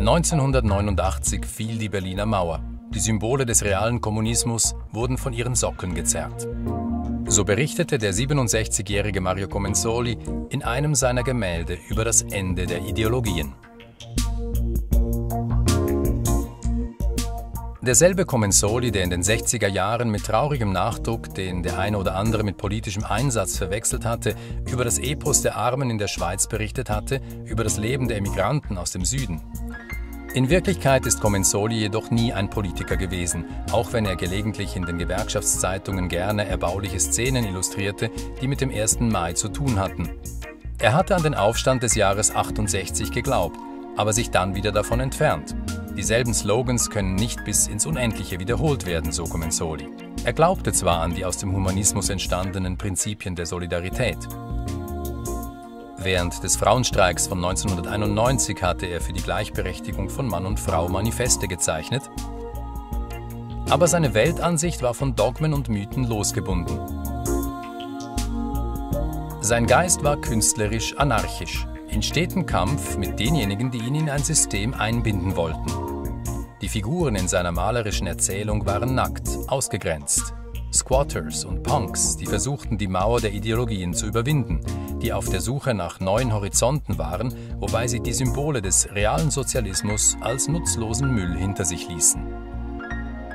1989 fiel die Berliner Mauer. Die Symbole des realen Kommunismus wurden von ihren Sockeln gezerrt. So berichtete der 67-jährige Mario Comenzoli in einem seiner Gemälde über das Ende der Ideologien. Derselbe Comenzoli, der in den 60er Jahren mit traurigem Nachdruck, den der eine oder andere mit politischem Einsatz verwechselt hatte, über das Epos der Armen in der Schweiz berichtet hatte, über das Leben der Emigranten aus dem Süden. In Wirklichkeit ist Comenzoli jedoch nie ein Politiker gewesen, auch wenn er gelegentlich in den Gewerkschaftszeitungen gerne erbauliche Szenen illustrierte, die mit dem 1. Mai zu tun hatten. Er hatte an den Aufstand des Jahres 68 geglaubt, aber sich dann wieder davon entfernt. Dieselben Slogans können nicht bis ins Unendliche wiederholt werden, so Comenzoli. Er glaubte zwar an die aus dem Humanismus entstandenen Prinzipien der Solidarität, Während des Frauenstreiks von 1991 hatte er für die Gleichberechtigung von Mann und Frau Manifeste gezeichnet, aber seine Weltansicht war von Dogmen und Mythen losgebunden. Sein Geist war künstlerisch anarchisch, in stetem Kampf mit denjenigen, die ihn in ein System einbinden wollten. Die Figuren in seiner malerischen Erzählung waren nackt, ausgegrenzt, Squatters und Punks, die versuchten, die Mauer der Ideologien zu überwinden, die auf der Suche nach neuen Horizonten waren, wobei sie die Symbole des realen Sozialismus als nutzlosen Müll hinter sich ließen.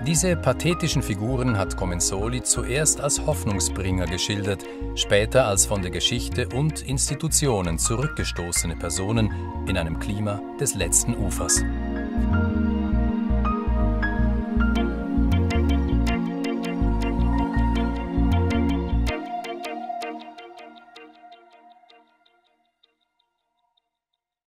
Diese pathetischen Figuren hat Comenzoli zuerst als Hoffnungsbringer geschildert, später als von der Geschichte und Institutionen zurückgestoßene Personen in einem Klima des letzten Ufers.